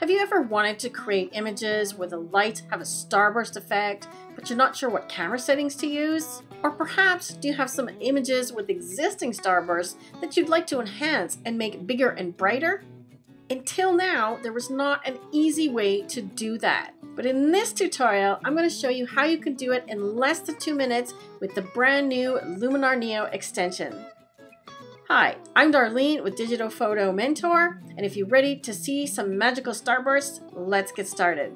Have you ever wanted to create images where the lights have a starburst effect, but you're not sure what camera settings to use? Or perhaps do you have some images with existing starbursts that you'd like to enhance and make bigger and brighter? Until now, there was not an easy way to do that. But in this tutorial, I'm going to show you how you can do it in less than two minutes with the brand new Luminar Neo extension. Hi, I'm Darlene with Digital Photo Mentor, and if you're ready to see some magical starbursts, let's get started.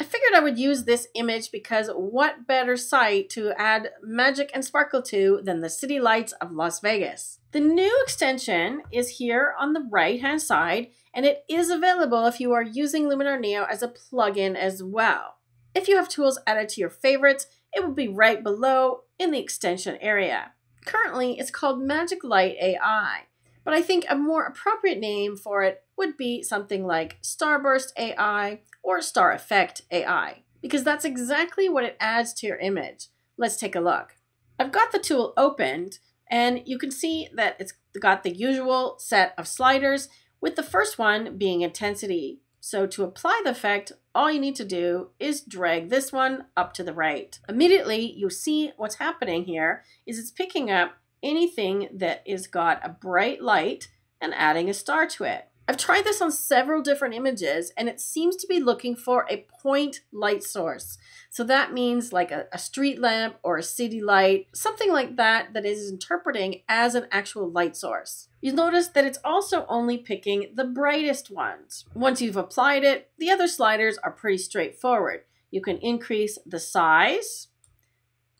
I figured I would use this image because what better site to add magic and sparkle to than the city lights of Las Vegas. The new extension is here on the right hand side, and it is available if you are using Luminar Neo as a plugin as well. If you have tools added to your favorites, it will be right below in the extension area. Currently, it's called Magic Light AI, but I think a more appropriate name for it would be something like Starburst AI or Star Effect AI, because that's exactly what it adds to your image. Let's take a look. I've got the tool opened, and you can see that it's got the usual set of sliders, with the first one being intensity. So to apply the effect, all you need to do is drag this one up to the right. Immediately, you see what's happening here is it's picking up anything that is got a bright light and adding a star to it. I've tried this on several different images and it seems to be looking for a point light source. So that means like a, a, street lamp or a city light, something like that that is interpreting as an actual light source. You'll notice that it's also only picking the brightest ones. Once you've applied it, the other sliders are pretty straightforward. You can increase the size,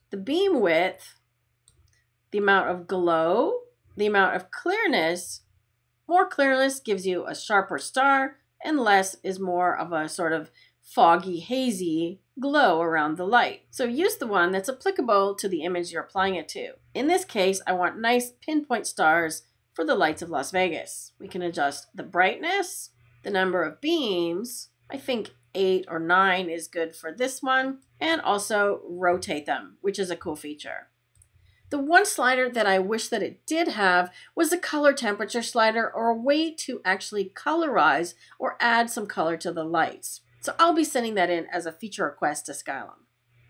the beam width, the amount of glow, the amount of clearness, more clearness gives you a sharper star, and less is more of a sort of foggy, hazy glow around the light. So use the one that's applicable to the image you're applying it to. In this case, I want nice pinpoint stars for the lights of Las Vegas. We can adjust the brightness, the number of beams. I think eight or nine is good for this one, and also rotate them, which is a cool feature. The one slider that I wish that it did have was a color temperature slider or a way to actually colorize or add some color to the lights. So I'll be sending that in as a feature request to Skylum.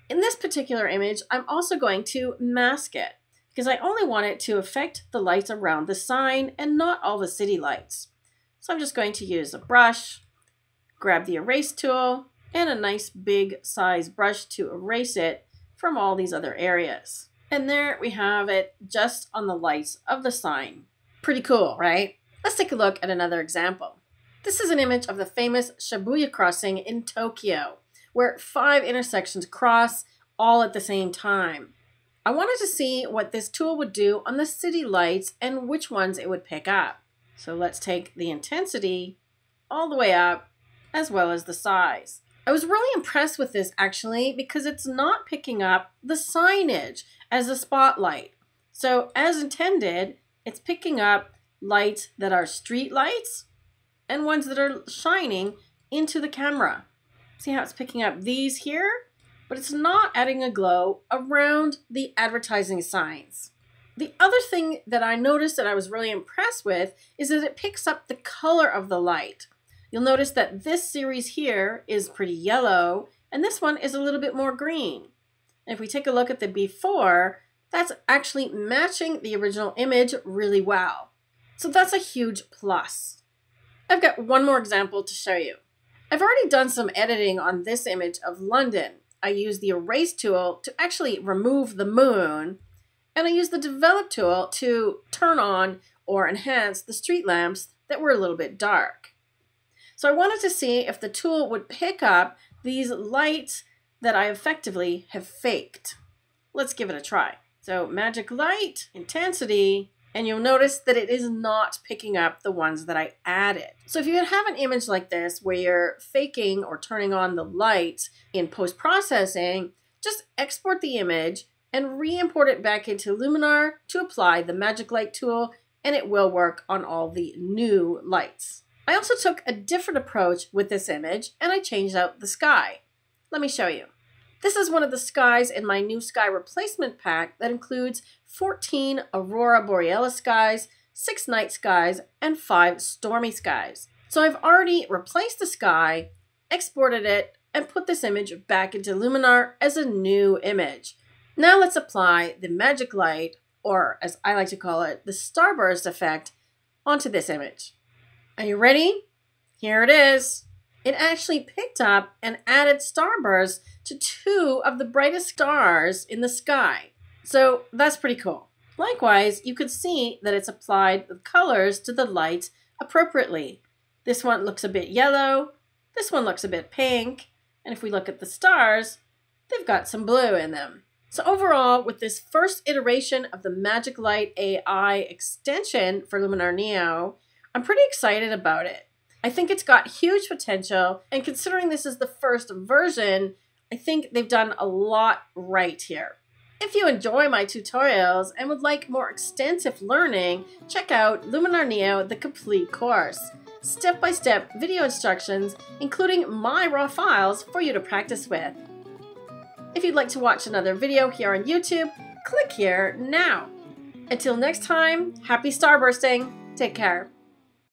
In this particular image, I'm also going to mask it because I only want it to affect the lights around the sign and not all the city lights. So I'm just going to use a brush, grab the erase tool, and a nice big size brush to erase it from all these other areas. And there we have it just on the lights of the sign. Pretty cool, right? Let's take a look at another example. This is an image of the famous Shibuya crossing in Tokyo, where five intersections cross all at the same time. I wanted to see what this tool would do on the city lights and which ones it would pick up. So let's take the intensity all the way up as well as the size. I was really impressed with this actually because it's not picking up the signage as a spotlight. So as intended, it's picking up lights that are street lights and ones that are shining into the camera. See how it's picking up these here? But it's not adding a glow around the advertising signs. The other thing that I noticed that I was really impressed with is that it picks up the color of the light. You'll notice that this series here is pretty yellow and this one is a little bit more green. And if we take a look at the before, that's actually matching the original image really well. So that's a huge plus. I've got one more example to show you. I've already done some editing on this image of London. I used the erase tool to actually remove the moon, and I used the develop tool to turn on or enhance the street lamps that were a little bit dark. So I wanted to see if the tool would pick up these lights that I effectively have faked. Let's give it a try. So magic light, intensity, and you'll notice that it is not picking up the ones that I added. So if you have an image like this where you're faking or turning on the lights in post-processing, just export the image and re-import it back into Luminar to apply the Magic Light tool and it will work on all the new lights. I also took a different approach with this image and I changed out the sky. Let me show you. This is one of the skies in my new sky replacement pack that includes 14 Aurora Borealis skies, 6 night skies, and 5 stormy skies. So I've already replaced the sky, exported it, and put this image back into Luminar as a new image. Now let's apply the magic light, or as I like to call it, the starburst effect, onto this image. Are you ready? Here it is. It actually picked up and added starbursts to two of the brightest stars in the sky. So that's pretty cool. Likewise, you could see that it's applied the colors to the light appropriately. This one looks a bit yellow, this one looks a bit pink, and if we look at the stars, they've got some blue in them. So overall, with this first iteration of the Magic Light AI extension for Luminar Neo, I'm pretty excited about it. I think it's got huge potential, and considering this is the first version, I think they've done a lot right here. If you enjoy my tutorials and would like more extensive learning, check out Luminar Neo The Complete Course. Step-by-step -step video instructions, including my raw files for you to practice with. If you'd like to watch another video here on YouTube, click here now. Until next time, happy starbursting. Take care.